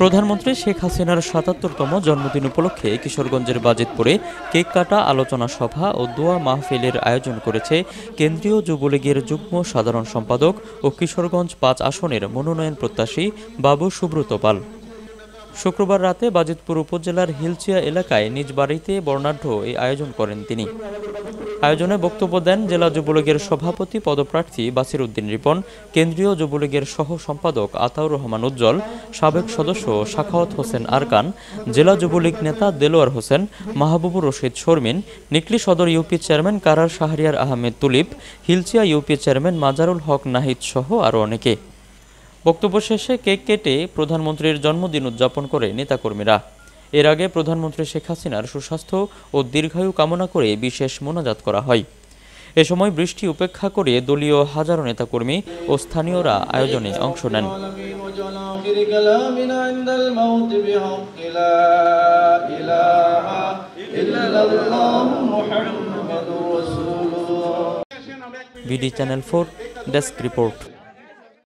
প্রধানমন্ত্রী শেখ হাসিনার সাতাত্তরতম জন্মদিন উপলক্ষে কিশোরগঞ্জের বাজিতপুরে কেক কাটা আলোচনা সভা ও দোয়া মাহফিলের আয়োজন করেছে কেন্দ্রীয় যুবলীগের যুগ্ম সাধারণ সম্পাদক ও কিশোরগঞ্জ পাঁচ আসনের মনোনয়ন প্রত্যাশী বাবু সুব্রত পাল। শুক্রবার রাতে বাজিতপুর উপজেলার হিলচিয়া এলাকায় নিজ বাড়িতে বর্ণাঢ্য এই আয়োজন করেন তিনি। আয়োজনে বক্তব্য দেন জেলা যুবলীগের সভাপতি পদপ্রার্থী বাসির উদ্দিন রিপন, কেন্দ্রীয় যুবলীগের সহ সম্পাদক আতাউর রহমান উজ্জ্বল, সাবেক সদস্য শাখাওয়াত হোসেন আরকান, জেলা যুবলীগ নেতা দেলোয়ার হোসেন, মাহবুবুর রশিদ শর্মিন, নিকলি সদর ইউপি চেয়ারম্যান কারার শাহরিয়ার আহমেদ তুলিপ, হিলচিয়া ইউপি চেয়ারম্যান মাজারুল হক নাহিদ সহ আরও অনেকে। বক্তব্য শেষে কেক কেটে প্রধানমন্ত্রীর জন্মদিন উদযাপন করে নেতাকর্মীরা। এর আগে প্রধানমন্ত্রী শেখ হাসিনার সুস্বাস্থ্য ও দীর্ঘায়ু কামনা করে বিশেষ মোনাজাত করা হয়। এ সময় বৃষ্টি উপেক্ষা করে দলীয় হাজারো নেতাকর্মী ও স্থানীয়রা আয়োজনে অংশ নেন। BD channel four, desk report.